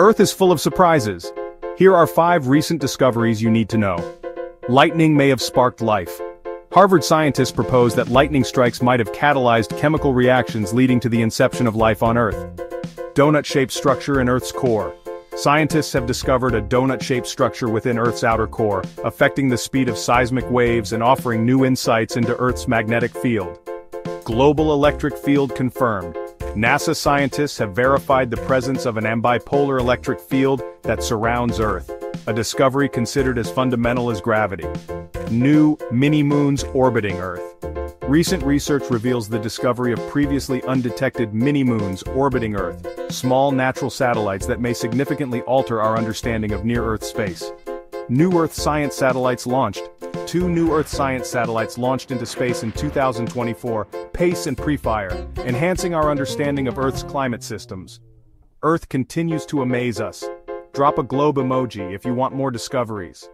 Earth is full of surprises. Here are five recent discoveries you need to know. Lightning may have sparked life. Harvard scientists propose that lightning strikes might have catalyzed chemical reactions leading to the inception of life on Earth. Donut-shaped structure in Earth's core. Scientists have discovered a donut-shaped structure within Earth's outer core, affecting the speed of seismic waves and offering new insights into Earth's magnetic field. Global electric field confirmed. NASA scientists have verified the presence of an ambipolar electric field that surrounds Earth, a discovery considered as fundamental as gravity. New mini-moons orbiting Earth. Recent research reveals the discovery of previously undetected mini-moons orbiting Earth, small natural satellites that may significantly alter our understanding of near-Earth space. New Earth science satellites launched. Two New Earth science satellites launched into space in 2024, PACE and PREFIRE, enhancing our understanding of Earth's climate systems. Earth continues to amaze us. Drop a globe emoji if you want more discoveries.